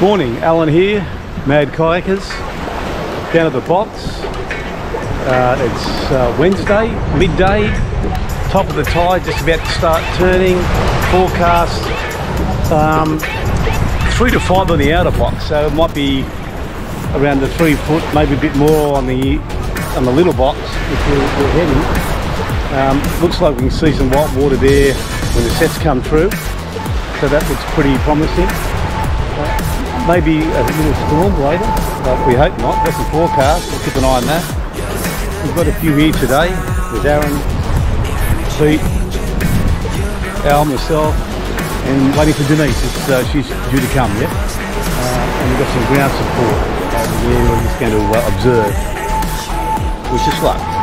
Morning, Alan here, Mad Kayakers, down at the box. Uh, it's uh, Wednesday, midday, top of the tide, just about to start turning. Forecast um, three to five on the outer box, so it might be around the three foot, maybe a bit more on the on the little box if we're, we're heading. Um, looks like we can see some white water there when the sets come through, so that looks pretty promising. Maybe a little storm later, but we hope not. That's the forecast. We'll keep an eye on that. We've got a few here today with Aaron, Pete, Al, myself, and waiting for Denise. Uh, she's due to come, yeah? Uh, and we've got some ground support over there we're just going to uh, observe. Wish us luck.